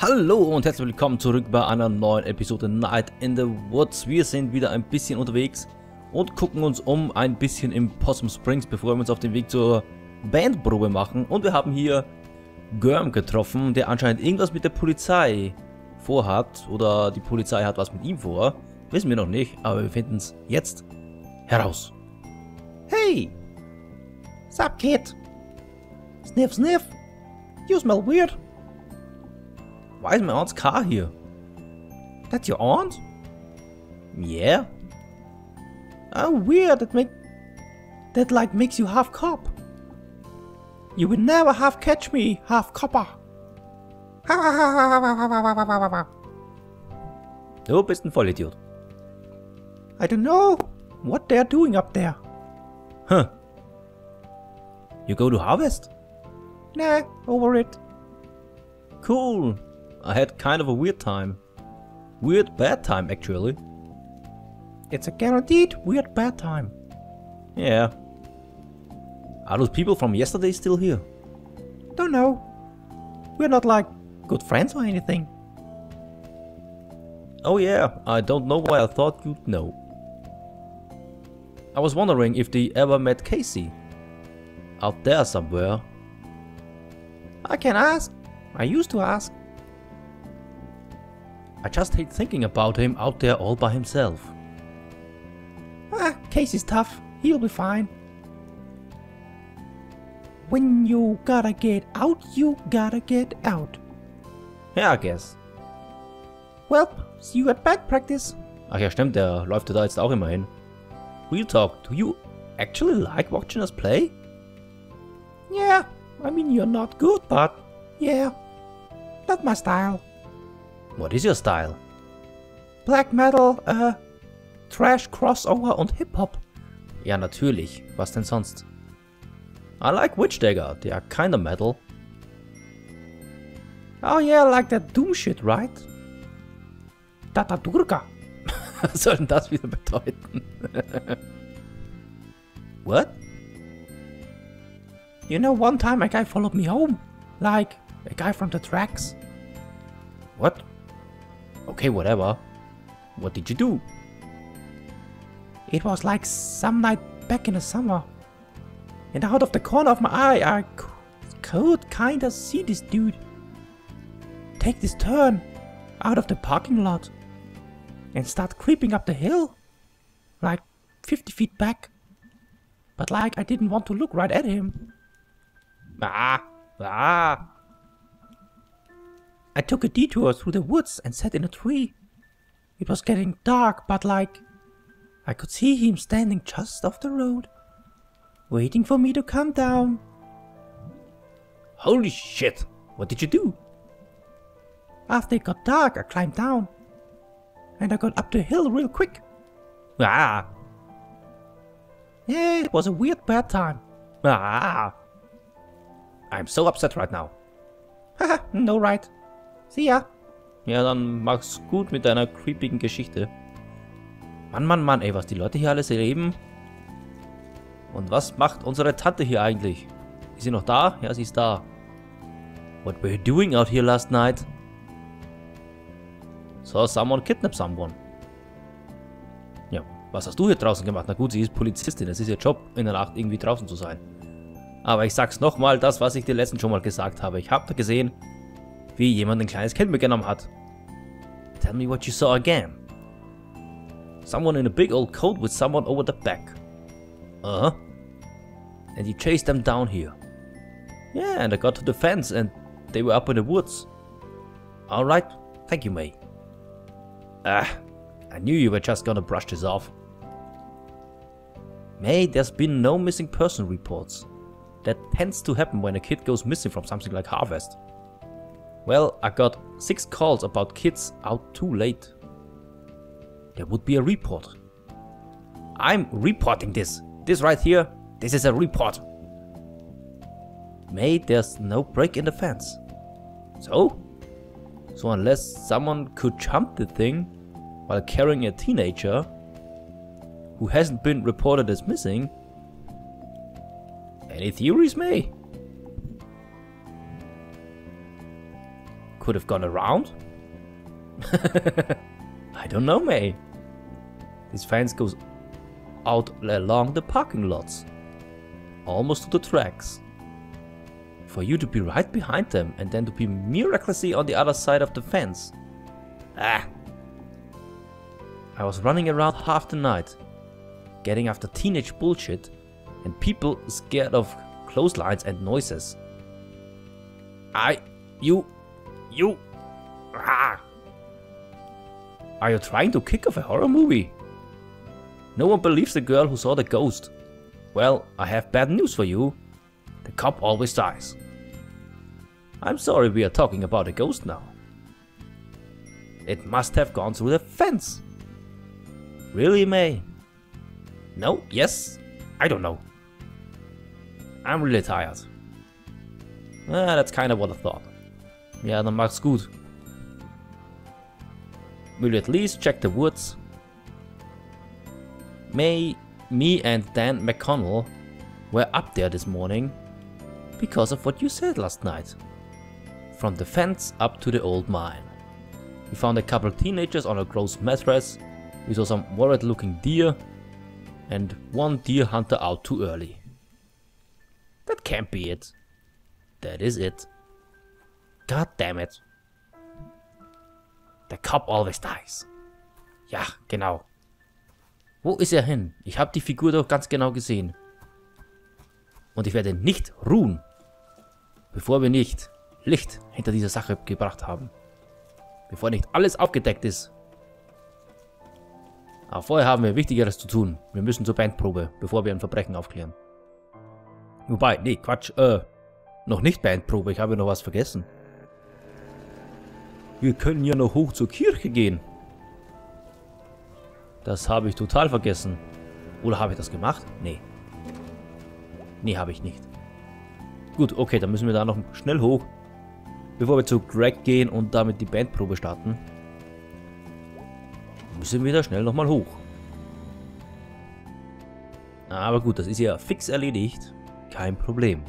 Hallo und herzlich willkommen zurück bei einer neuen Episode Night in the Woods. Wir sind wieder ein bisschen unterwegs und gucken uns um ein bisschen im Possum Springs, bevor wir uns auf den Weg zur Bandprobe machen. Und wir haben hier Germ getroffen, der anscheinend irgendwas mit der Polizei vorhat. Oder die Polizei hat was mit ihm vor. Wissen wir noch nicht, aber wir finden es jetzt heraus. Hey! Sup, kid? Sniff, sniff. You smell weird. Why is my aunt's car here? That's your aunt? Yeah? Oh, weird. That make that like makes you half cop. You would never half catch me, half copper. Du bist ein Vollidiot. I don't know what they're doing up there. Huh. You go to Harvest? Nah, over it. Cool. I had kind of a weird time. Weird bad time, actually. It's a guaranteed weird bad time. Yeah. Are those people from yesterday still here? Don't know. We're not like good friends or anything. Oh yeah, I don't know why I thought you'd know. I was wondering if they ever met Casey. Out there somewhere. I can ask. I used to ask. I just hate thinking about him out there all by himself. Ah, Casey's tough. He'll be fine. When you gotta get out, you gotta get out. Yeah, I guess. Well, see you at bad practice. Ach ja, stimmt, der läuft da jetzt auch immer hin. Real talk, do you actually like watching us play? Yeah, I mean you're not good, but yeah, not my style. What is your style? Black Metal, uh, äh, Trash, Crossover und Hip-Hop. Ja, natürlich. Was denn sonst? I like Witch Dagger. They are kinda metal. Oh yeah, like that Doom shit, right? Tata Durga. Was soll denn das wieder bedeuten? What? You know, one time a guy followed me home. Like, a guy from the tracks. What? Okay, whatever. What did you do? It was like some night back in the summer. And out of the corner of my eye, I could kinda see this dude take this turn out of the parking lot and start creeping up the hill. Like 50 feet back. But like I didn't want to look right at him. Ah! Ah! I took a detour through the woods and sat in a tree. It was getting dark, but like I could see him standing just off the road, waiting for me to come down. Holy shit! What did you do? After it got dark, I climbed down. And I got up the hill real quick. Ah! Yeah, it was a weird bad time. Ah! I'm so upset right now. Haha, no right. See ya. Ja, dann mach's gut mit deiner creepigen Geschichte. Mann, Mann, Mann, ey, was die Leute hier alles erleben. Und was macht unsere Tante hier eigentlich? Ist sie noch da? Ja, sie ist da. What were you doing out here last night? Saw someone kidnap someone. Ja, was hast du hier draußen gemacht? Na gut, sie ist Polizistin. Es ist ihr Job, in der Nacht irgendwie draußen zu sein. Aber ich sag's nochmal, das, was ich dir letztens schon mal gesagt habe. Ich habe da gesehen, wie jemand ein kleines Kind mitgenommen hat. Tell me what you saw again. Someone in a big old coat with someone over the back. Uh-huh. And you chased them down here. Yeah, and I got to the fence and they were up in the woods. Alright, thank you, Mae. Ah, I knew you were just gonna brush this off. Mae, there's been no missing person reports. That tends to happen when a kid goes missing from something like Harvest. Well, I got six calls about kids out too late. There would be a report. I'm reporting this. This right here, this is a report. Mae, there's no break in the fence. So? So unless someone could jump the thing while carrying a teenager who hasn't been reported as missing, any theories, Mae? Could have gone around? I don't know, Mae. This fence goes out along the parking lots, almost to the tracks. For you to be right behind them and then to be miraculously on the other side of the fence. Ah! I was running around half the night, getting after teenage bullshit and people scared of clotheslines and noises. I... you... you... Ah! Are you trying to kick off a horror movie? No one believes the girl who saw the ghost. Well, I have bad news for you. The cop always dies. I'm sorry we are talking about a ghost now. It must have gone through the fence. Really, Mae? No? Yes? I don't know. I'm really tired. Ah, that's kind of what I thought. Ja, dann macht's gut. Will you at least check the woods? Mae, me and Dan McConnell were up there this morning because of what you said last night. From the fence up to the old mine. We found a couple teenagers on a gross mattress. We saw some worried looking deer and one deer hunter out too early. That can't be it. That is it. God damn it. The cop always dies. Ja, genau. Wo ist er hin? Ich habe die Figur doch ganz genau gesehen. Und ich werde nicht ruhen, bevor wir nicht Licht hinter dieser Sache gebracht haben. Bevor nicht alles aufgedeckt ist. Aber vorher haben wir Wichtigeres zu tun. Wir müssen zur Bandprobe, bevor wir ein Verbrechen aufklären. Wobei, nee, Quatsch, äh, noch nicht Bandprobe, ich habe noch was vergessen. Wir können ja noch hoch zur Kirche gehen. Das habe ich total vergessen. Oder habe ich das gemacht? Nee. Nee, habe ich nicht. Gut, okay, dann müssen wir da noch schnell hoch. Bevor wir zu Greg gehen und damit die Bandprobe starten. Müssen wir da schnell nochmal hoch. Aber gut, das ist ja fix erledigt. Kein Problem.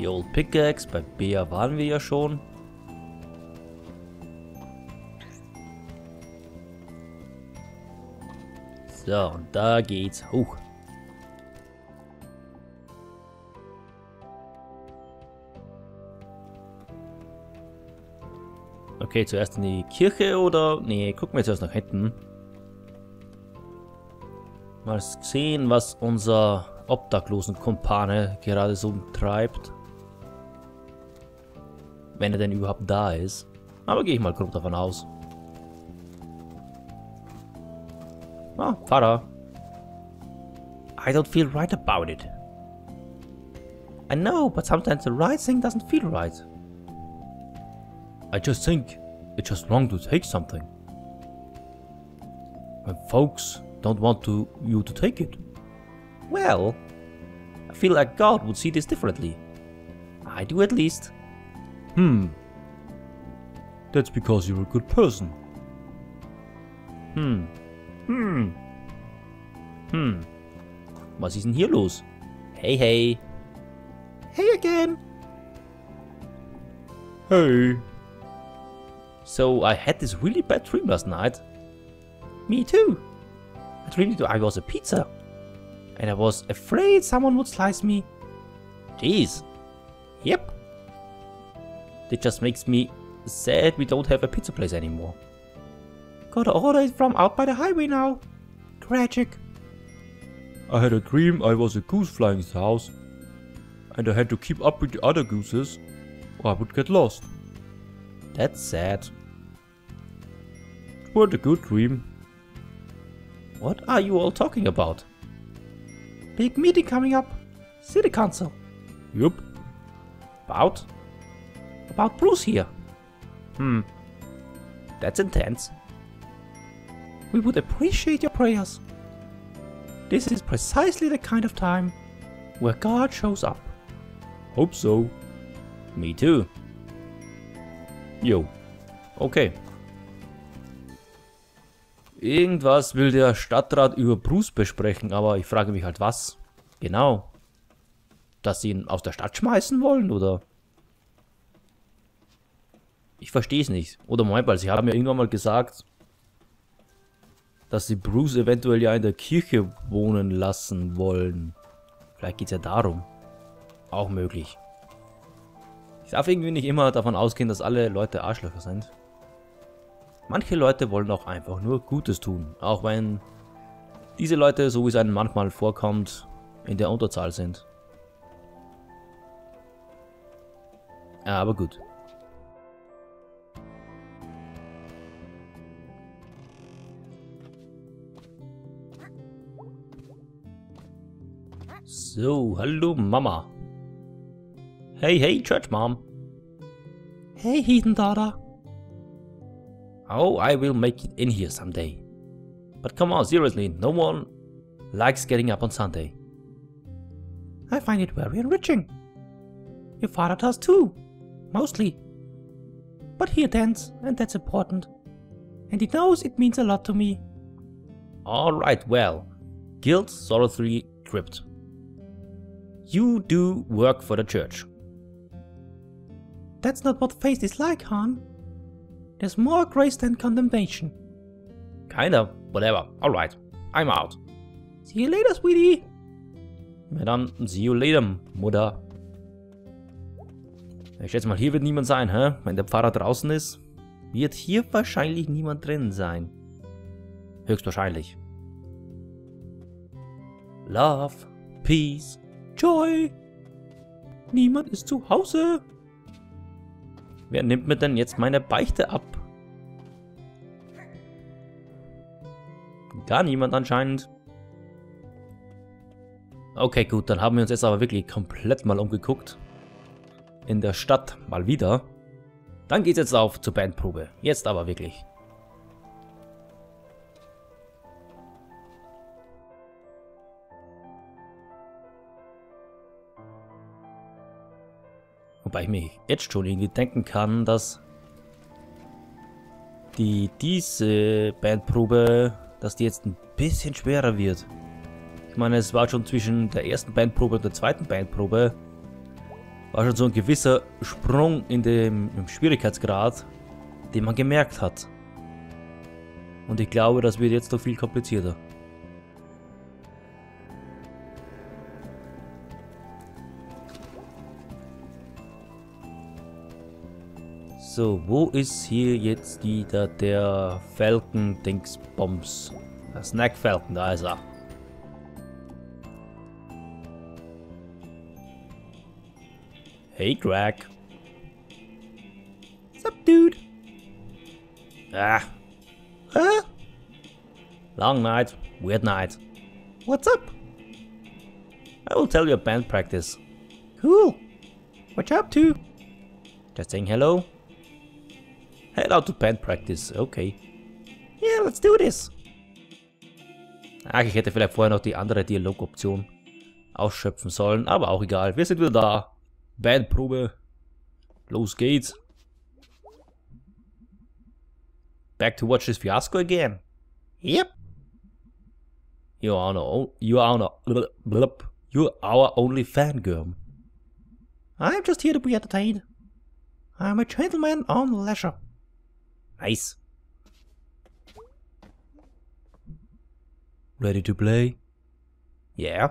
Die Old Pickaxe. Bei Bea waren wir ja schon. So, und da geht's hoch. Okay, zuerst in die Kirche oder... Nee, gucken wir zuerst nach hinten. Mal sehen, was unser obdachlosen Kumpane gerade so treibt. Wenn er denn überhaupt da ist. Aber gehe ich mal grob davon aus. Ah, Pfarrer. I don't feel right about it. I know, but sometimes the right thing doesn't feel right. I just think it's just wrong to take something. When folks don't want to you to take it. Well, I feel like God would see this differently. I do at least. Hmm. That's because you're a good person. Hmm. Hmm. Hmm. Was ist denn hier los? Hey, hey. Hey again. Hey. So I had this really bad dream last night. Me too. I dreamed that I was a pizza. And I was afraid someone would slice me. Jeez. It just makes me sad we don't have a pizza place anymore. Gotta order it from out by the highway now. Tragic. I had a dream I was a goose flying the house. And I had to keep up with the other gooses or I would get lost. That's sad. What a good dream. What are you all talking about? Big meeting coming up. City Council. Yup. About? About Bruce here. Hmm. That's intense. We would appreciate your prayers. This is precisely the kind of time where God shows up. Hope so. Me too. Yo. Okay. Irgendwas will der Stadtrat über Bruce besprechen, aber ich frage mich halt was. Genau. Dass sie ihn aus der Stadt schmeißen wollen, oder? Ich verstehe es nicht. Oder Ball, sie haben ja irgendwann mal gesagt, dass sie Bruce eventuell ja in der Kirche wohnen lassen wollen. Vielleicht geht es ja darum. Auch möglich. Ich darf irgendwie nicht immer davon ausgehen, dass alle Leute Arschlöcher sind. Manche Leute wollen auch einfach nur Gutes tun, auch wenn diese Leute, so wie es einem manchmal vorkommt, in der Unterzahl sind. Aber gut. So, hallo Mama. Hey, hey, Church Mom. Hey, heathen daughter. Oh, I will make it in here someday. But come on, seriously, no one likes getting up on Sunday. I find it very enriching. Your father does too, mostly. But he attends, and that's important. And he knows it means a lot to me. Alright, well, Guild three, Crypt. You do work for the church. That's not what faith is like, Han. There's more grace than condemnation. Kinda, whatever. Alright, I'm out. See you later, sweetie. Na dann, see you later, Mutter. Ich schätze mal, hier wird niemand sein, hä? Wenn der Pfarrer draußen ist, wird hier wahrscheinlich niemand drin sein. Höchstwahrscheinlich. Love, Peace, Joy. Niemand ist zu Hause. Wer nimmt mir denn jetzt meine Beichte ab? Gar niemand anscheinend. Okay, gut, dann haben wir uns jetzt aber wirklich komplett mal umgeguckt. In der Stadt mal wieder. Dann geht's jetzt auf zur Bandprobe. Jetzt aber wirklich. Wobei ich mir jetzt schon irgendwie denken kann, dass die diese Bandprobe, dass die jetzt ein bisschen schwerer wird. Ich meine, es war schon zwischen der ersten Bandprobe und der zweiten Bandprobe war schon so ein gewisser Sprung in dem Schwierigkeitsgrad, den man gemerkt hat. Und ich glaube, das wird jetzt noch viel komplizierter. So, wo ist hier jetzt der Falcon Dingsbums? Der Snack Falcon, da ist er. Hey Gregg. What's up, dude? Ah. Huh? Long night, weird night. What's up? I will tell you a band practice. Cool. What you up to? Just saying hello. Head out to band practice, okay. Yeah, let's do this. Ach, ich hätte vielleicht vorher noch die andere Dialogoption ausschöpfen sollen, aber auch egal. Wir sind wieder da. Bandprobe. Los geht's. Back to watch this fiasco again. Yep. You are no, you are no, blub, you're our only fangirl. I'm just here to be entertained. I'm a gentleman on leisure. Nice. Ready to play? Yeah.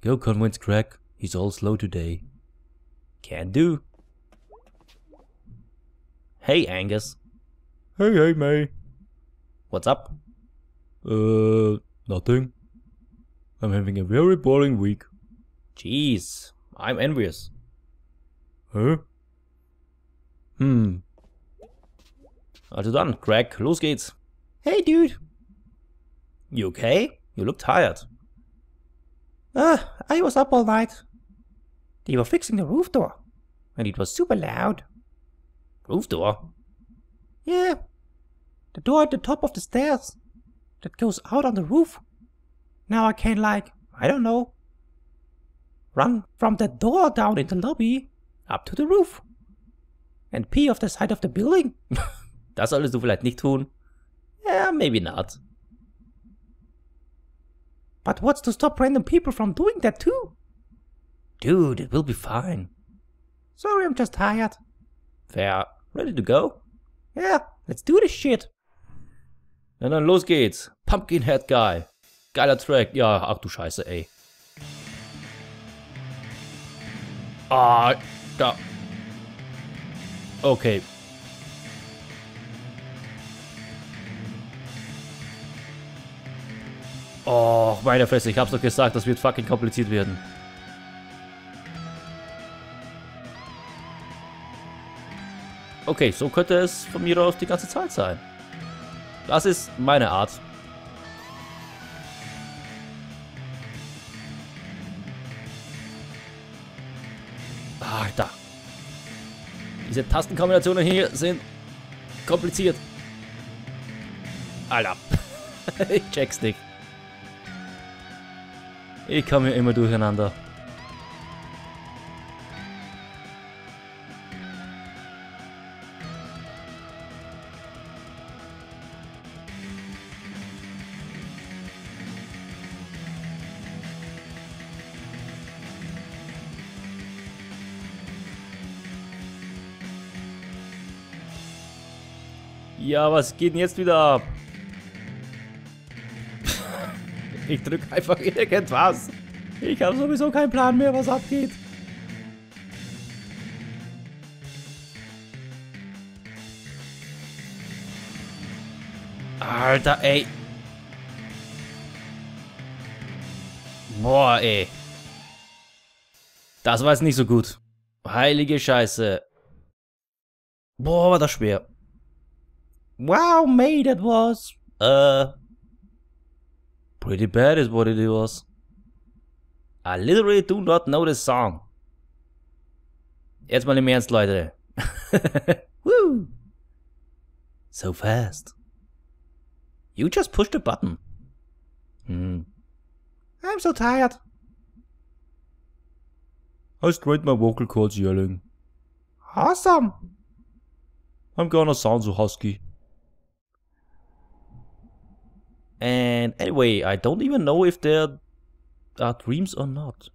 Go convince Gregg. He's all slow today. Can do. Hey, Angus. Hey, hey, Mae. What's up? Uh, nothing. I'm having a very boring week. Jeez, I'm envious. Huh? Hm. Also dann, Gregg, los geht's. Hey, dude. You okay? You look tired. Ah, I was up all night. They were fixing the roof door, and it was super loud. Roof door? Yeah, the door at the top of the stairs that goes out on the roof. Now I can like, I don't know, run from that door down in the lobby up to the roof and pee off the side of the building. Das solltest du vielleicht nicht tun. Yeah, maybe not. But what's to stop random people from doing that too? Dude, it will be fine. Sorry, I'm just tired. Fair. Ready to go? Yeah, let's do this shit. Na dann los geht's. Pumpkinhead Guy. Geiler Track. Ja, ach du Scheiße, ey. Ah, da. Okay. Oh, meine Fresse, ich hab's doch gesagt, das wird fucking kompliziert werden. Okay, so könnte es von mir aus die ganze Zeit sein. Das ist meine Art. Da. Diese Tastenkombinationen hier sind kompliziert. Alter. ich check's nicht. Ich komme immer durcheinander. Ja, was geht denn jetzt wieder ab? Ich drück einfach irgendwas. Ich habe sowieso keinen Plan mehr, was abgeht. Alter, ey. Boah, ey. Das war jetzt nicht so gut. Heilige Scheiße. Boah, war das schwer. Wow, mate, that was... Uh... Pretty bad is what it was. I literally do not know this song. Jetzt mal im Ernst, Leute. Woo! So fast. You just pushed a button. Hmm. I'm so tired. I strained my vocal cords yelling. Awesome. I'm gonna sound so husky. And anyway, I don't even know if there are dreams or not.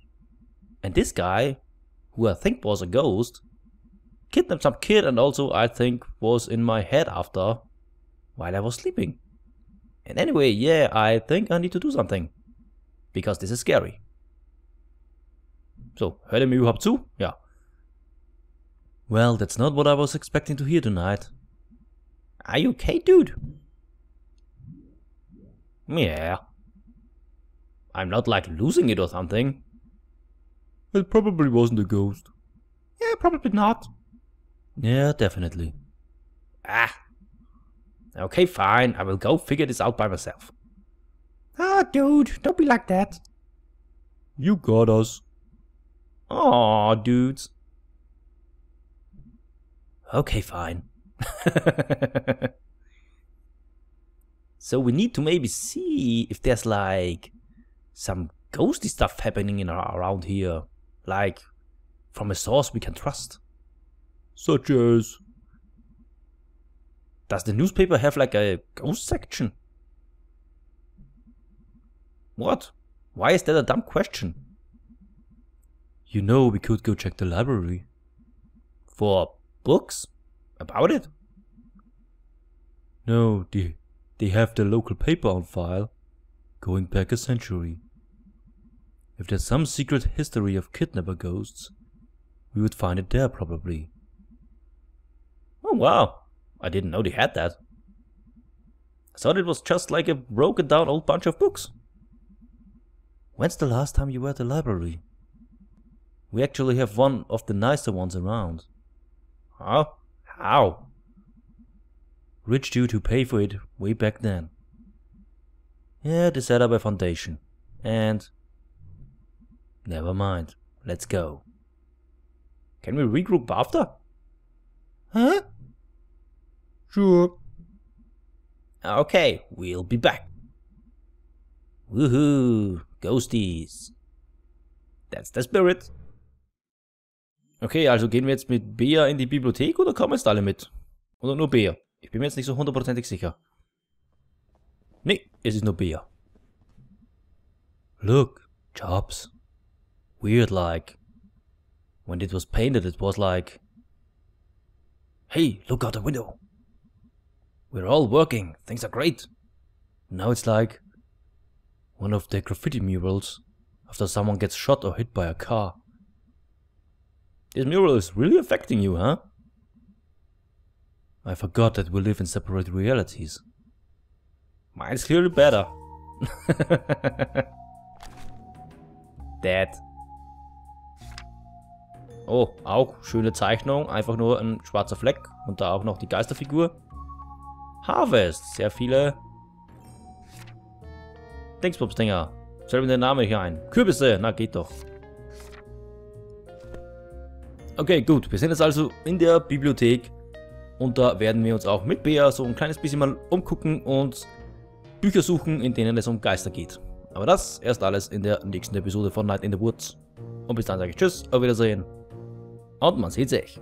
And this guy, who I think was a ghost, kidnapped some kid and also I think was in my head after while I was sleeping. And anyway, yeah, I think I need to do something. Because this is scary. So, hört ihr mir überhaupt zu? Ja. Well, that's not what I was expecting to hear tonight. Are you okay, dude? Yeah. I'm not like losing it or something. It probably wasn't a ghost. Yeah, probably not. Yeah, definitely. Ah. Okay, fine. I will go figure this out by myself. Ah, dude, don't be like that. You got us. Aw, dudes. Okay, fine. so we need to maybe see if there's like some ghosty stuff happening in around here. Like from a source we can trust. Such as. Does the newspaper have like a ghost section? What? Why is that a dumb question? You know, we could go check the library. For books? About it? No, they, they have the local paper on file, going back a century. If there's some secret history of kidnapper ghosts, we would find it there probably. Oh wow, I didn't know they had that. I thought it was just like a broken down old bunch of books. When's the last time you were at the library? We actually have one of the nicer ones around. Huh? How? Rich dude who paid for it way back then. Yeah, they set up a foundation. And... Never mind. Let's go. Can we regroup after? Huh? Sure. Okay, we'll be back. Woohoo, ghosties. That's the spirit. Okay, also gehen wir jetzt mit Bea in die Bibliothek oder kommen jetzt alle mit? Oder nur Bea? Ich bin mir jetzt nicht so hundertprozentig sicher. es ist nur Bea. Look, Jobs. Weird like. When it was painted it was like... Hey, look out the window. We're all working, things are great. Now it's like... One of the graffiti murals after someone gets shot or hit by a car. This mural is really affecting you, huh? I forgot that we live in separate realities. Mine's clearly better. Dead. Oh, auch schöne Zeichnung. Einfach nur ein schwarzer Fleck. Und da auch noch die Geisterfigur. Harvest. Sehr viele Dingsbums-Dinger. Schreib mir den Namen hier ein. Kürbisse. Na, geht doch. Okay, gut. Wir sind jetzt also in der Bibliothek. Und da werden wir uns auch mit Bea so ein kleines bisschen mal umgucken und Bücher suchen, in denen es um Geister geht. Aber das erst alles in der nächsten Episode von Night in the Woods. Und bis dann sage ich Tschüss, auf Wiedersehen. Und man sieht sich.